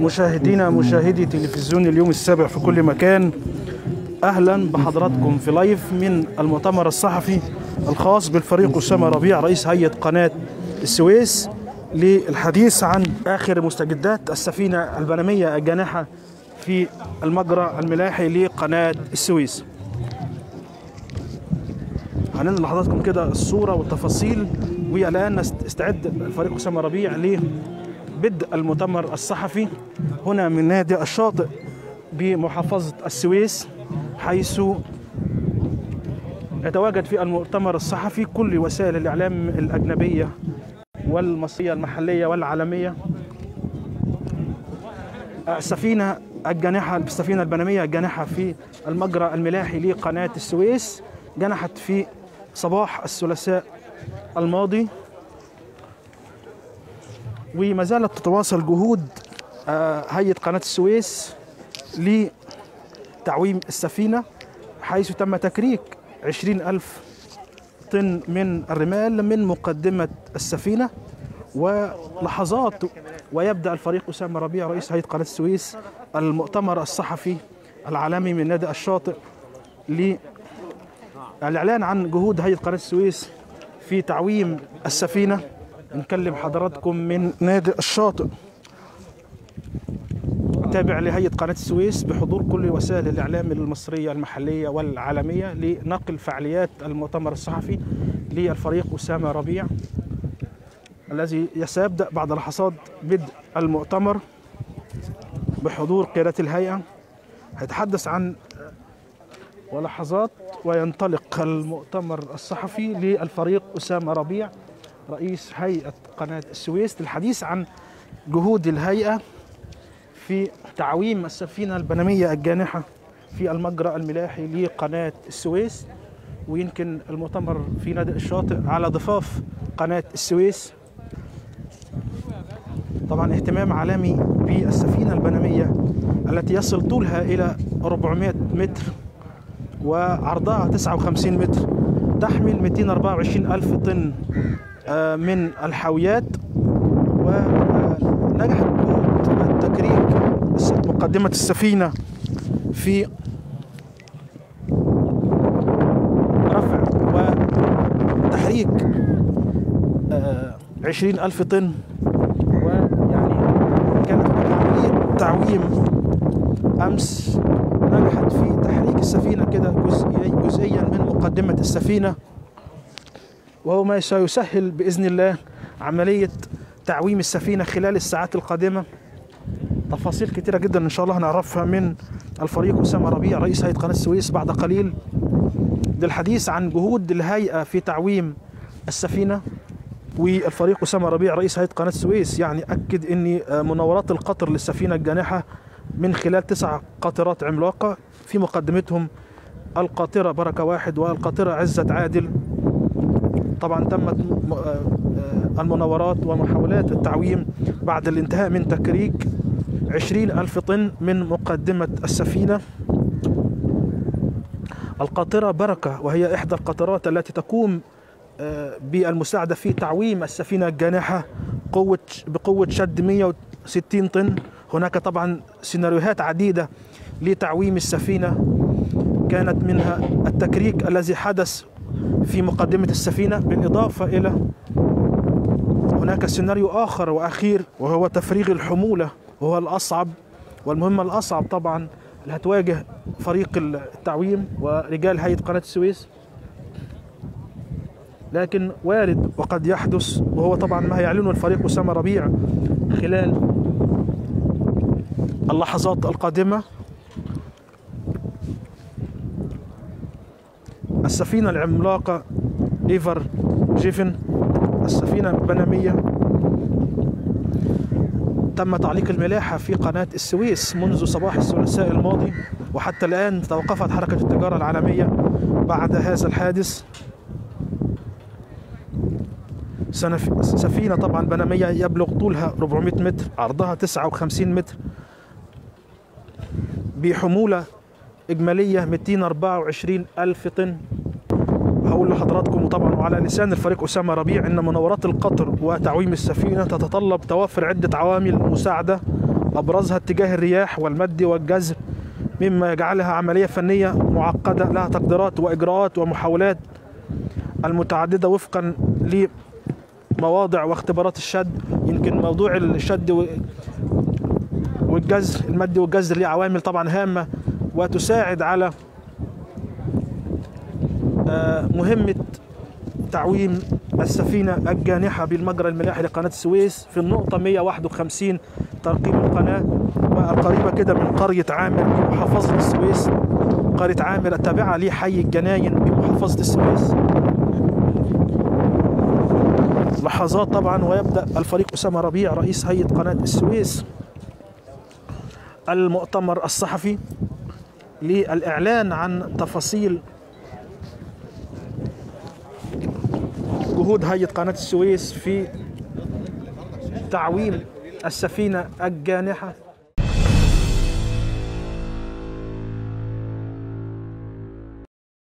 مشاهدينا مشاهدي تلفزيون اليوم السابع في كل مكان أهلا بحضراتكم في لايف من المؤتمر الصحفي الخاص بالفريق أسامة ربيع رئيس هيئة قناة السويس للحديث عن آخر مستجدات السفينة البنمية الجانحة في المجرى الملاحي لقناة السويس. هننقل لحضراتكم كده الصورة والتفاصيل والآن استعد الفريق أسامة ربيع لبدء المؤتمر الصحفي هنا من نادي الشاطئ بمحافظة السويس حيث يتواجد في المؤتمر الصحفي كل وسائل الإعلام الأجنبية والمصرية المحلية والعالمية. السفينة الجانحة السفينة البنمية الجانحة في المجرى الملاحي لقناة السويس جنحت في صباح الثلاثاء الماضي. وما زالت تتواصل جهود هيئة قناة السويس لتعويم السفينة حيث تم تكريك عشرين ألف طن من الرمال من مقدمة السفينة ولحظات ويبدأ الفريق أسامة ربيع رئيس هيئة قناة السويس المؤتمر الصحفي العالمي من نادي الشاطئ للإعلان عن جهود هيئة قناة السويس في تعويم السفينة. نكلم حضراتكم من نادي الشاطئ. تابع لهيئة قناة السويس بحضور كل وسائل الإعلام المصرية المحلية والعالمية لنقل فعاليات المؤتمر الصحفي للفريق أسامة ربيع الذي سيبدأ بعد لحظات بدء المؤتمر بحضور قيادة الهيئة. هيتحدث عن ولحظات وينطلق المؤتمر الصحفي للفريق أسامة ربيع. رئيس هيئة قناة السويس للحديث عن جهود الهيئة في تعويم السفينة البنمية الجانحة في المجرى الملاحي لقناة السويس. ويمكن المؤتمر في نادي الشاطئ على ضفاف قناة السويس. طبعا اهتمام عالمي بالسفينة البنمية التي يصل طولها إلى 400 متر وعرضها 59 متر تحمل 224 ألف طن. من الحاويات ونجحت التكريك مقدمة السفينة في رفع وتحريك عشرين ألف طن. ويعني كانت عملية تعويم أمس. نجحت في تحريك السفينة كده جزئي جزئيا من مقدمة السفينة. وهو ما سيسهل بإذن الله عملية تعويم السفينة خلال الساعات القادمة. تفاصيل كتيرة جدا إن شاء الله هنعرفها من الفريق أسامة ربيع رئيس هيئة قناة السويس بعد قليل للحديث عن جهود الهيئة في تعويم السفينة. والفريق أسامة ربيع رئيس هيئة قناة السويس يعني أكد أن مناورات القطر للسفينة الجانحة من خلال تسع قاطرات عملاقة في مقدمتهم القاطرة بركة واحد والقاطرة عزة عادل. طبعا تمت المناورات ومحاولات التعويم بعد الانتهاء من تكريك عشرين ألف طن من مقدمة السفينة القاطرة بركة وهي إحدى القطرات التي تقوم بالمساعدة في تعويم السفينة الجانحة قوة بقوة شد 160 طن. هناك طبعا سيناريوهات عديدة لتعويم السفينة كانت منها التكريك الذي حدث في مقدمة السفينة بالإضافة إلى هناك سيناريو آخر وأخير وهو تفريغ الحمولة وهو الأصعب والمهمة الأصعب طبعا اللي هتواجه فريق التعويم ورجال هيئة قناة السويس. لكن وارد وقد يحدث وهو طبعا ما هيعلنه الفريق أسامة ربيع خلال اللحظات القادمة السفينة العملاقة إيفر جيفن السفينة البنمية. تم تعليق الملاحة في قناة السويس منذ صباح الثلاثاء الماضي وحتى الآن توقفت حركة التجارة العالمية بعد هذا الحادث. سفينة طبعا بنمية يبلغ طولها 400 متر عرضها 59 متر. بحمولة إجمالية 224 ألف طن. هقول لحضراتكم طبعا وعلى لسان الفريق أسامة ربيع إن مناورات القطر وتعويم السفينة تتطلب توافر عدة عوامل مساعدة أبرزها اتجاه الرياح والمد والجزر مما يجعلها عملية فنية معقدة لها تقديرات وإجراءات ومحاولات المتعددة وفقا لمواضع واختبارات الشد يمكن موضوع الشد والجزر المد والجزر ليه عوامل طبعا هامة وتساعد على مهمة تعويم السفينة الجانحة بالمجرى الملاحي لقناة السويس في النقطة 151 ترقيم القناة والقريبة كده من قرية عامر بمحافظة السويس. قرية عامر التابعة لحي الجناين بمحافظة السويس. لحظات طبعا ويبدأ الفريق أسامة ربيع رئيس هيئة قناة السويس المؤتمر الصحفي للإعلان عن تفاصيل جهود هيئة قناة السويس في تعويم السفينة الجانحة.